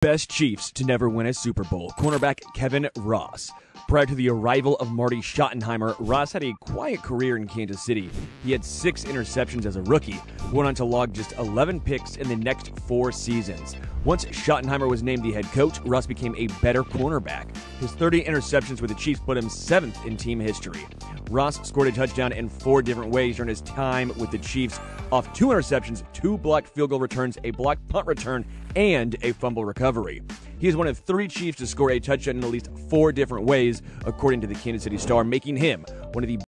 Best Chiefs to never win a Super Bowl. Cornerback Kevin Ross. Prior to the arrival of Marty Schottenheimer, Ross had a quiet career in Kansas City. He had six interceptions as a rookie, went on to log just 11 picks in the next four seasons. Once Schottenheimer was named the head coach, Ross became a better cornerback. His 30 interceptions with the Chiefs put him seventh in team history. Ross scored a touchdown in four different ways during his time with the Chiefs off two interceptions, two blocked field goal returns, a blocked punt return, and a fumble recovery. He is one of three Chiefs to score a touchdown in at least four different ways, according to the Kansas City Star, making him one of the